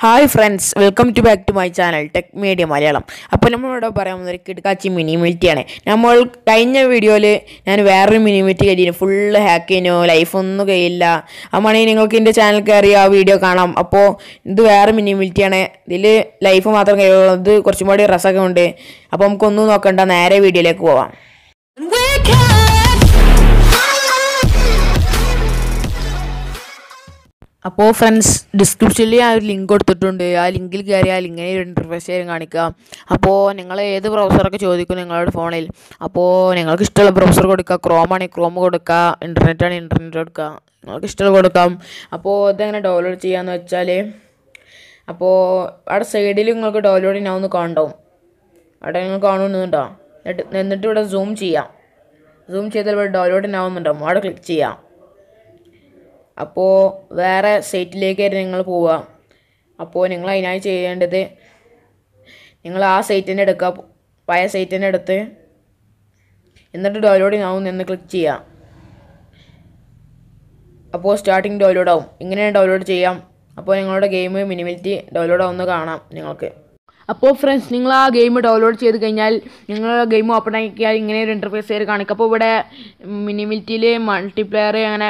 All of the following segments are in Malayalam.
Hi friends welcome to back to my channel tech media Malayalam അപ്പോൾ നമ്മളിവിടെ പറയാൻ ഒരു കിടക്കാച്ചി മിനിമിറ്റിയാണ് നമ്മൾ കഴിഞ്ഞ വീഡിയോയിൽ ഞാൻ വേറൊരു മിനി മിൽറ്റി കഴിഞ്ഞു ഫുള്ള് ഹാക്ക് ചെയ്യുന്നു ലൈഫൊന്നും കഴിയില്ല അമ്മാണെങ്കിൽ നിങ്ങൾക്ക് എന്റെ ചാനൽ കയറി ആ വീഡിയോ കാണാം. അപ്പോൾ ഇത് വേറെ മിനി മിൽറ്റിയാണ് ഇതിൽ ലൈഫ് മാത്രം കഴിയുള്ളൂ ഇത് കുറച്ചും കൂടി രസമൊക്കെ ഉണ്ട്. അപ്പോൾ നമുക്കൊന്നും നോക്കണ്ട നേരെ വീഡിയോയിലേക്ക് പോവാം. അപ്പോൾ ഫ്രണ്ട്സ് ഡിസ്ക്രിപ്ഷനിൽ ഞാൻ ഒരു ലിങ്ക് കൊടുത്തിട്ടുണ്ട്. ആ ലിങ്കിൽ കയറിയാൽ ഇങ്ങനെ ഒരു ഇന്റർഫേസ് ചെയ്യാൻ കാണിക്കുക അപ്പോൾ നിങ്ങൾ ഏത് ബ്രൗസറൊക്കെ ചോദിക്കും നിങ്ങളുടെ ഫോണിൽ അപ്പോൾ നിങ്ങൾക്ക് ഇഷ്ടമുള്ള ബ്രൗസർ കൊടുക്കുക ക്രോം ആണെങ്കിൽ ക്രോം കൊടുക്കുക ആണെങ്കിൽ ഇന്റർനെറ്റ് കൊടുക്കുക നിങ്ങൾക്ക് ഇഷ്ടമുള്ള കൊടുക്കാം. അപ്പോൾ ഇതെങ്ങനെ ഡൗൺലോഡ് ചെയ്യാന്ന് വെച്ചാൽ അപ്പോൾ അവിടെ സൈഡിൽ നിങ്ങൾക്ക് ഡൗൺലോഡ് ചെയ്യാവുന്ന കാണണ്ടാവും അവിടെ നിങ്ങൾ കാണുന്നുണ്ടോ എന്നിട്ട് ഇവിടെ സൂം ചെയ്യാം. സൂം ചെയ്താൽ ഇവിടെ ഡൗൺലോഡ് ആവുന്നുണ്ടാവും അവിടെ ക്ലിക്ക് ചെയ്യാം. അപ്പോൾ വേറെ സൈറ്റിലേക്കായിരുന്നു നിങ്ങൾ പോവുക. അപ്പോൾ നിങ്ങൾ അതിനായി ചെയ്യേണ്ടത് നിങ്ങൾ ആ സൈറ്റിന്റെ എടുക്കുക. പഴയ സൈറ്റിന്റെ എടുത്ത് എന്നിട്ട് ഡൗൺലോഡിങ് ആവും എന്ന് ക്ലിക്ക് ചെയ്യാം. അപ്പോൾ സ്റ്റാർട്ടിങ് ഡൗൺലോഡ് ആവും. ഇങ്ങനെ ഡൗൺലോഡ് ചെയ്യാം. അപ്പോൾ നിങ്ങളുടെ ഗെയിം മിനിമിലിറ്റി ഡൗൺലോഡ് ആവുന്നത് കാണാം നിങ്ങൾക്ക്. അപ്പോൾ ഫ്രണ്ട്സ് നിങ്ങൾ ആ ഗെയിം ഡൗൺലോഡ് ചെയ്ത് കഴിഞ്ഞാൽ നിങ്ങൾ ഗെയിം ഓപ്പൺ ആക്കിയാൽ ഇങ്ങനെ ഒരു ഇന്റർഫേസ് ആയിട്ട് കാണിക്കും. അപ്പോൾ ഇവിടെ മിനിമിറ്റിയിൽ മൾട്ടിപ്ലെയർ അങ്ങനെ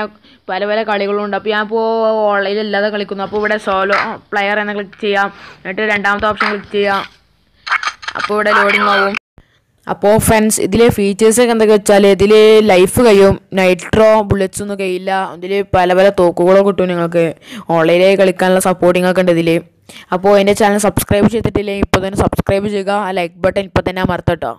പല പല കളികളുണ്ട്. അപ്പോൾ ഞാൻ ഇപ്പോൾ ഓൺലൈനിൽ അല്ലാതെ കളിക്കുന്നു. അപ്പോൾ ഇവിടെ സോലോ പ്ലെയർ എന്ന് ക്ലിക്ക് ചെയ്യാം. എന്നിട്ട് രണ്ടാമത്തെ ഓപ്ഷൻ ക്ലിക്ക് ചെയ്യാം. അപ്പോൾ ഇവിടെ ലോഡിംഗ് ആവും. അപ്പോൾ ഫ്രണ്ട്സ് ഇതിലെ ഫീച്ചേഴ്സൊക്കെ എന്തൊക്കെ വെച്ചാൽ ഇതിൽ ലൈഫ് കഴിയും. നൈട്രോ ബുള്ളറ്റ്സ് ഒന്നും കഴിയില്ല. ഇതിൽ പല പല തോക്കുകളോ കിട്ടും നിങ്ങൾക്ക്. ഓൺലൈനിൽ കളിക്കാനുള്ള സപ്പോർട്ടിങ്ങൊക്കെ ഉണ്ട് ഇതിൽ അപ്പോൾ എന്റെ ചാനൽ സബ്സ്ക്രൈബ് ചെയ്തിട്ടില്ലെങ്കിൽ ഇപ്പോൾ തന്നെ സബ്സ്ക്രൈബ് ചെയ്യുക ആ ലൈക്ക് ബട്ടൺ ഇപ്പോൾ തന്നെ അമർത്തട്ടോ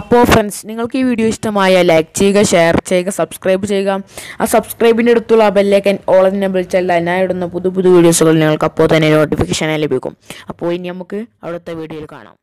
അപ്പോൾ ഫ്രണ്ട്സ് നിങ്ങൾക്ക് ഈ വീഡിയോ ഇഷ്ടമായ ലൈക്ക് ചെയ്യുക ഷെയർ ചെയ്യുക സബ്സ്ക്രൈബ് ചെയ്യുക. ആ സബ്സ്ക്രൈബിന്റെ അടുത്തുള്ള ബെല്ലേക്കൻ ഓളതിനെ വിളിച്ചാൽ ഞാൻ ഇടുന്ന പുതു പുതു വീഡിയോസുകൾ നിങ്ങൾക്ക് അപ്പോൾ തന്നെ നോട്ടിഫിക്കേഷൻ ലഭിക്കും. അപ്പോൾ ഇനി നമുക്ക് അവിടുത്തെ വീഡിയോയിൽ കാണാം.